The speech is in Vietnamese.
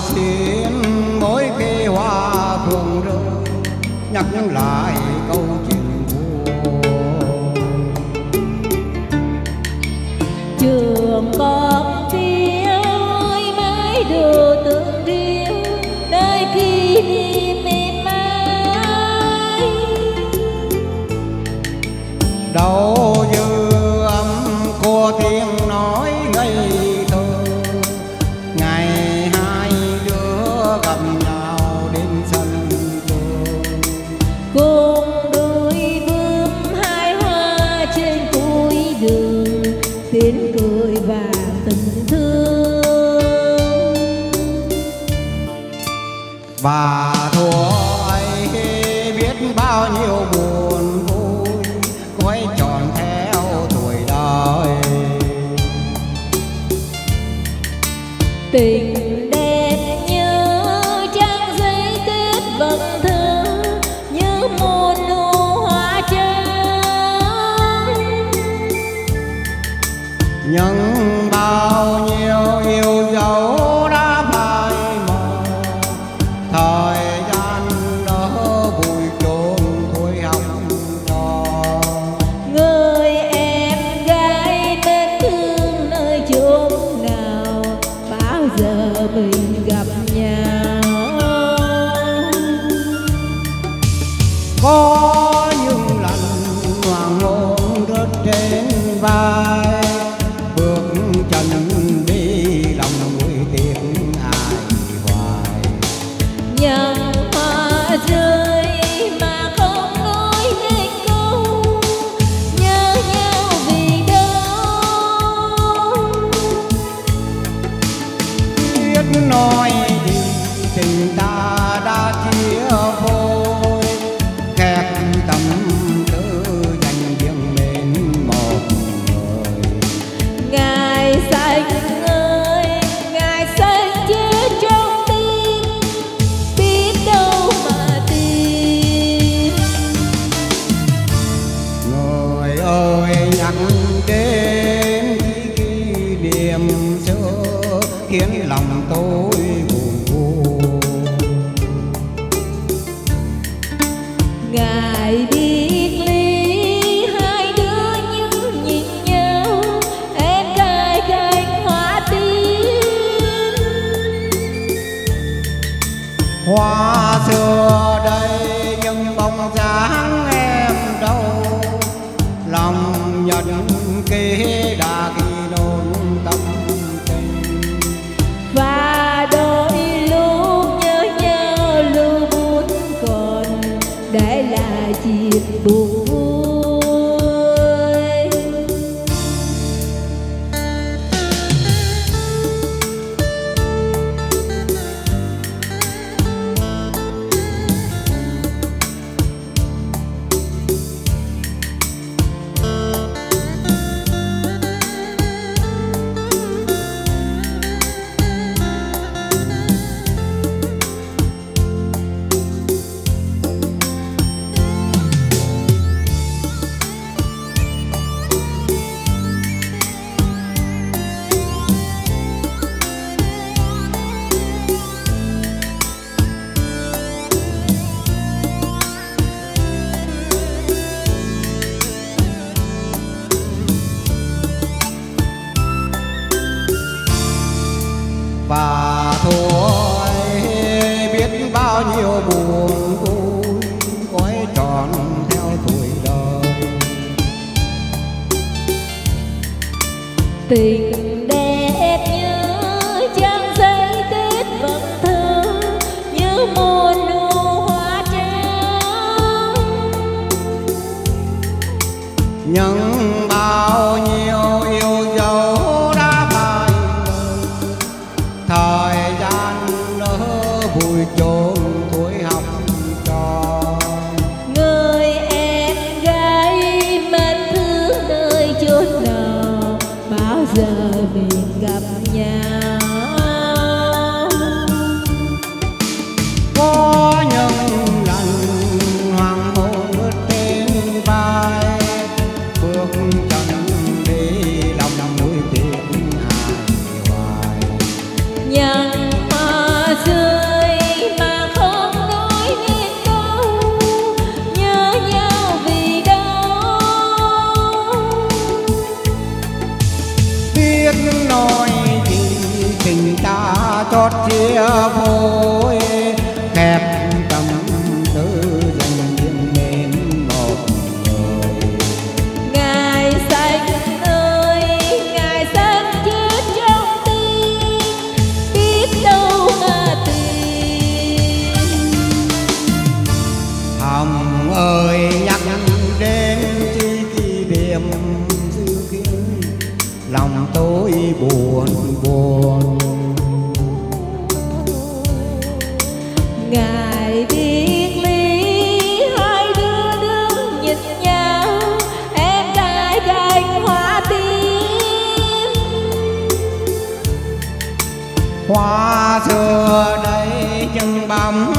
xiên mỗi khi hoa phượng rơi nhắc lại câu chuyện buồn trường con phía ơi mãi đưa tương riêng nơi khi đi mềm mại. Đâu và thua ấy biết bao nhiêu buồn vui quay tròn theo tuổi đời. Tình đẹp như trang giấy tết vần thơ như một nụ hoa trắng. Những bao nhiêu yêu 吧。dáng em đâu. Lòng nhận kỳ đã kỳ nôn tâm tình. Và đôi lúc nhớ nhớ lưu bún còn, để là dịp buồn vui cho chót chia vui, kẹp tâm tư dần dần đến ngọt ngồi ngài xanh ơi ngài xanh chết trong tim biết đâu mà tìm. Hồng ơi nhắc đến chi kỷ niệm dư kiến, lòng tôi buồn buồn. hoa xưa đây chân bấm